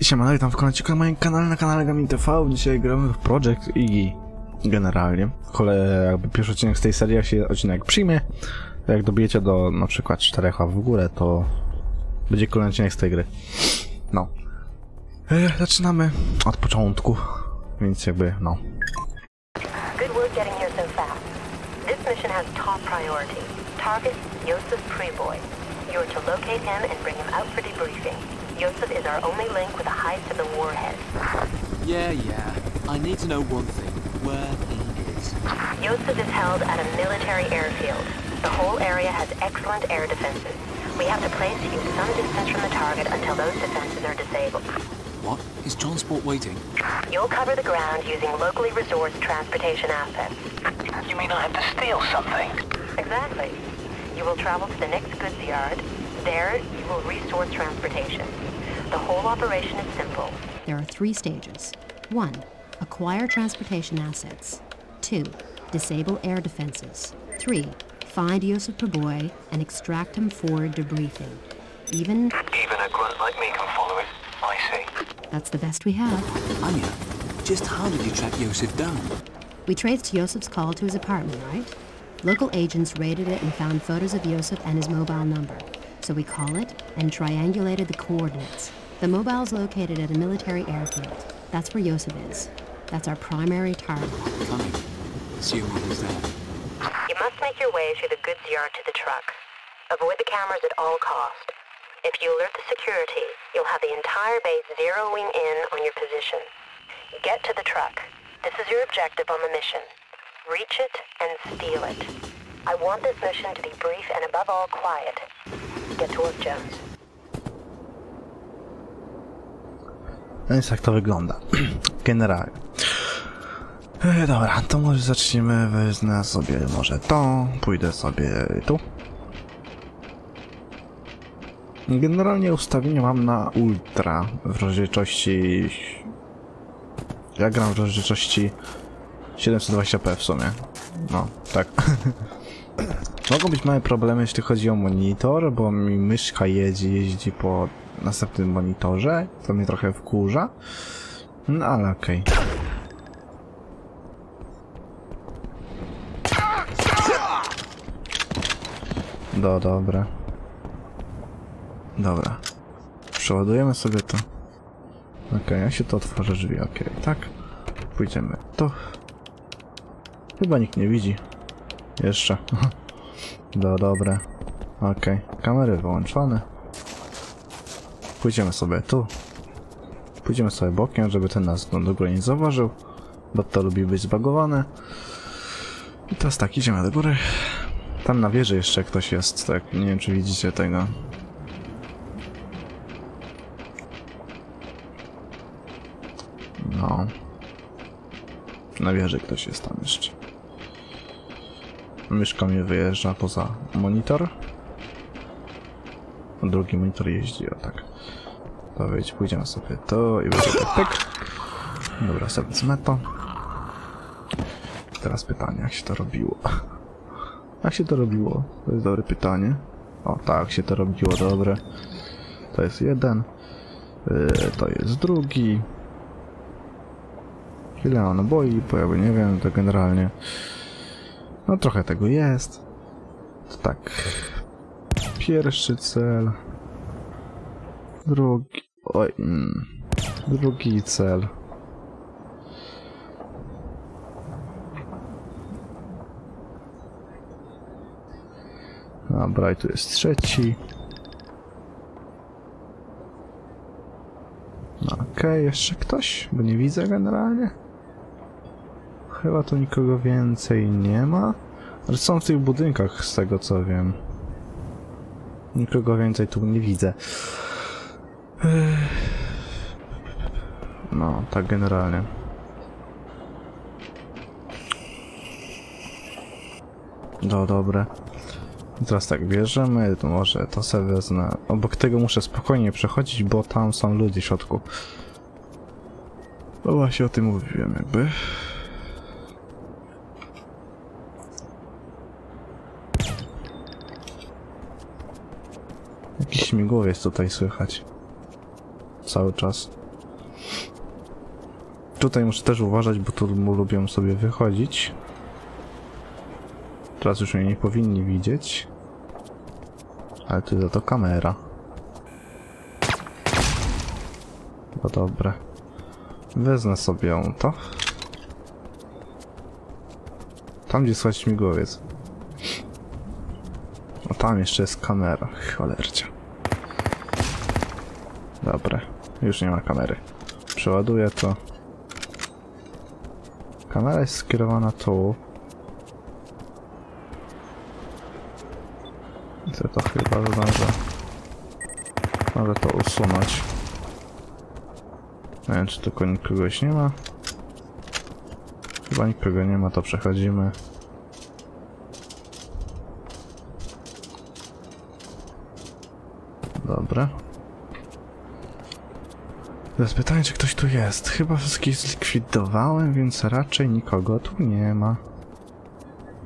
Siemano, witam w kolejnym na moim kanale, na kanale Gaming TV. Dzisiaj gramy w Project Iggy. Generalnie. Kole, jakby pierwszy odcinek z tej serii, jak się odcinek przyjmie, jak dobijecie do na przykład 4 w górę, to będzie kolejny odcinek z tej gry. No. E, zaczynamy od początku, więc jakby, no. Good work getting here so fast. This mission has top priority. Target, Yosef Preboy. You're to locate him and bring him out for debriefing. Yosef is our only link with a heist to the warhead. Yeah, yeah. I need to know one thing. Where he is. Yosef is held at a military airfield. The whole area has excellent air defenses. We have to place you some distance from the target until those defenses are disabled. What? Is transport waiting? You'll cover the ground using locally resourced transportation assets. You mean I have to steal something? Exactly. You will travel to the next goods yard. There, you will resource transportation. The whole operation is simple. There are three stages. 1. Acquire transportation assets. 2. Disable air defenses. 3. Find Yosef Perboy and extract him for debriefing. Even, Even a grunt like me can follow it. I see. that's the best we have. Anya, just how did you track Yosef down? We traced Yosef's call to his apartment, right? Local agents raided it and found photos of Yosef and his mobile number. So we call it and triangulated the coordinates. The mobile's located at a military airfield. That's where Yosef is. That's our primary target. Coming. Assuming he's there. You must make your way through the goods yard to the truck. Avoid the cameras at all cost. If you alert the security, you'll have the entire base zeroing in on your position. Get to the truck. This is your objective on the mission. Reach it and steal it. I want this mission to be brief and above all quiet. No więc jak to wygląda. Generalnie. E, dobra, to może zaczniemy. Wezmę sobie może to. Pójdę sobie tu. Generalnie ustawienie mam na ultra w rozdzielczości. Ja gram w rozdzielczości 720p w sumie. No, tak. Mogą być małe problemy, jeśli chodzi o monitor, bo mi myszka jeździ, jeździ po następnym monitorze, to mnie trochę wkurza. No ale okej. Do, dobra. Dobra. Przeładujemy sobie to. Okej, ja się to otworzę drzwi, okej, tak. Pójdziemy tu. Chyba nikt nie widzi. Jeszcze. Do, dobre. Okej, kamery wyłączone. Pójdziemy sobie tu. Pójdziemy sobie bokiem, żeby ten nas do góry nie zauważył, bo to lubi być zbagowane. I teraz tak, idziemy do góry. Tam na wieży jeszcze ktoś jest, tak, nie wiem czy widzicie tego. No. Na wieży ktoś jest tam jeszcze. Myszka mi wyjeżdża poza monitor. Drugi monitor jeździ, o tak. To wejdź, pójdziemy sobie to i będzie tak. Dobra, sobie wezmę to. Teraz pytanie, jak się to robiło? Jak się to robiło? To jest dobre pytanie. O, tak się to robiło, dobre. To jest jeden. Yy, to jest drugi. Ile on boi, bo jakby nie wiem, to generalnie. No trochę tego jest. To tak. Pierwszy cel. Drugi. Oj. Mm, drugi cel. Dobra, i tu jest trzeci. No, Okej, jeszcze ktoś? Bo nie widzę generalnie. Chyba tu nikogo więcej nie ma. Ale są w tych budynkach, z tego co wiem. Nikogo więcej tu nie widzę. No, tak generalnie. No dobre. Teraz tak, bierzemy, to może to sobie wezmę. Obok tego muszę spokojnie przechodzić, bo tam są ludzie w środku. No właśnie o tym mówiłem jakby. Jakiś śmigłowiec tutaj słychać. Cały czas. Tutaj muszę też uważać, bo tu lubią sobie wychodzić. Teraz już mnie nie powinni widzieć. Ale tu za to kamera. No dobre. Wezmę sobie ją to. Tam gdzie słychać śmigłowiec. A tam jeszcze jest kamera. Cholercia. Dobra. Już nie ma kamery. Przeładuję to. Kamera jest skierowana tu. Chcę to chyba zdążę. Może to usunąć. Nie wiem, czy tylko nikogoś nie ma. Chyba nikogo nie ma, to przechodzimy. Dobra. Teraz pytanie, czy ktoś tu jest. Chyba wszystkich zlikwidowałem, więc raczej nikogo tu nie ma.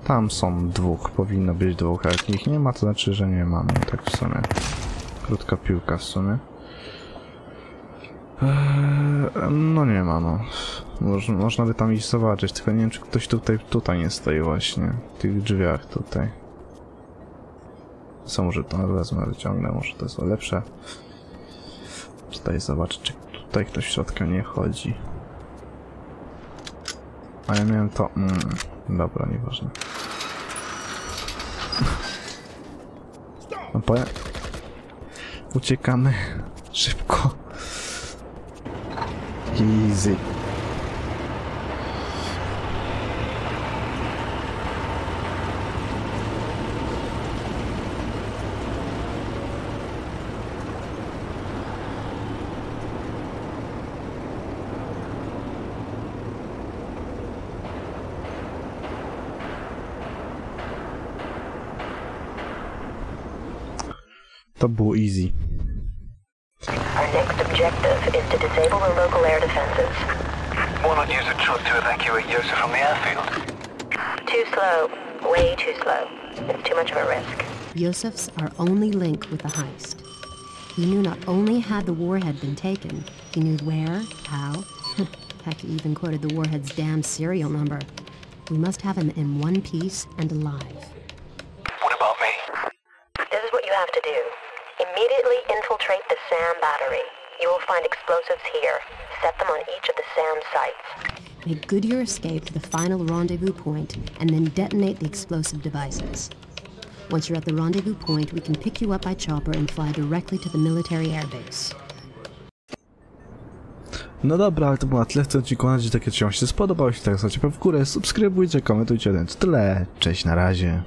Tam są dwóch, powinno być dwóch, a jak ich nie ma, to znaczy, że nie ma. No tak w sumie. Krótka piłka w sumie. Eee, no nie ma, no. Moż, można by tam iść zobaczyć, tylko nie wiem, czy ktoś tutaj, tutaj nie stoi właśnie. W tych drzwiach tutaj. Co może to wezmę, wyciągnę, może to jest lepsze. Tutaj zobaczyć, czy tutaj ktoś w środku nie chodzi. A ja miałem to... Mm, dobra, nieważne. No po... Uciekamy. Szybko. Easy. To było easy. Our next objective is to disable the local air defenses. Why not use a truck to evacuate Yosef from the airfield? Too slow. Way too slow. It's too much of a risk. Yosef's our only link with the heist. He knew not only had the warhead been taken, he knew where, how. Heck, he even quoted the warhead's damn serial number. We must have him in one piece and alive. What about me? This is what you have to do. Immediately infiltrate the SAM battery. You will find explosives here. Set them on each of the SAM sites. Make good your escape to the final rendezvous point and then detonate the explosive devices. Once you're at the rendezvous point, we can pick you up by chopper and fly directly to the military airbase. No dobra, ale to było na tyle w tym odcinku. Mam nadzieję, że takie odcinek się spodobało. Jeśli tak, zostawcie w górę, subskrybujcie, komentujcie, więc tyle. Cześć, na razie.